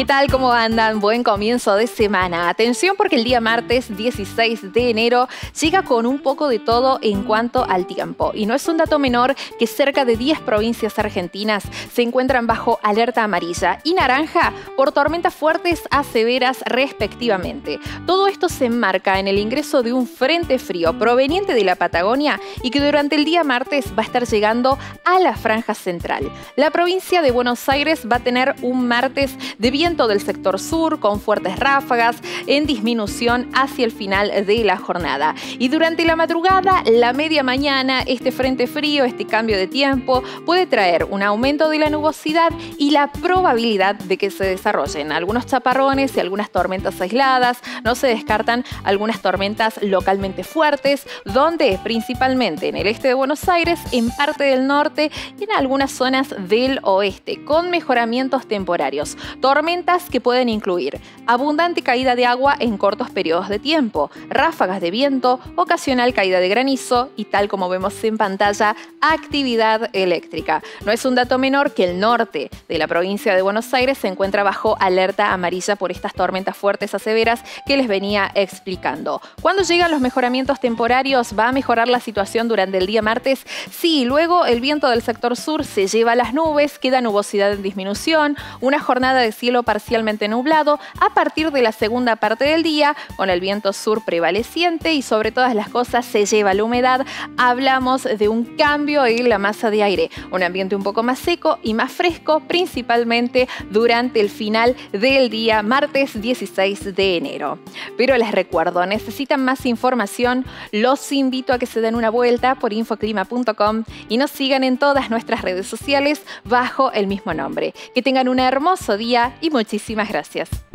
¿Qué tal? ¿Cómo andan? Buen comienzo de semana. Atención porque el día martes 16 de enero llega con un poco de todo en cuanto al tiempo. Y no es un dato menor que cerca de 10 provincias argentinas se encuentran bajo alerta amarilla y naranja por tormentas fuertes a severas respectivamente. Todo esto se enmarca en el ingreso de un frente frío proveniente de la Patagonia y que durante el día martes va a estar llegando a la franja central. La provincia de Buenos Aires va a tener un martes de del sector sur con fuertes ráfagas en disminución hacia el final de la jornada. Y durante la madrugada, la media mañana, este frente frío, este cambio de tiempo puede traer un aumento de la nubosidad y la probabilidad de que se desarrollen algunos chaparrones y algunas tormentas aisladas. No se descartan algunas tormentas localmente fuertes, donde principalmente en el este de Buenos Aires, en parte del norte y en algunas zonas del oeste, con mejoramientos temporarios. Tormentas que pueden incluir abundante caída de agua en cortos periodos de tiempo, ráfagas de viento, ocasional caída de granizo y tal como vemos en pantalla, actividad eléctrica. No es un dato menor que el norte de la provincia de Buenos Aires se encuentra bajo alerta amarilla por estas tormentas fuertes a severas que les venía explicando. Cuando llegan los mejoramientos temporarios, ¿va a mejorar la situación durante el día martes? Sí, luego el viento del sector sur se lleva las nubes, queda nubosidad en disminución, una jornada de cielo parcialmente nublado a partir de la segunda parte del día, con el viento sur prevaleciente y sobre todas las cosas se lleva la humedad. Hablamos de un cambio en la masa de aire, un ambiente un poco más seco y más fresco, principalmente durante el final del día martes 16 de enero. Pero les recuerdo, necesitan más información, los invito a que se den una vuelta por infoclima.com y nos sigan en todas nuestras redes sociales bajo el mismo nombre. Que tengan un hermoso día muchísimas gracias.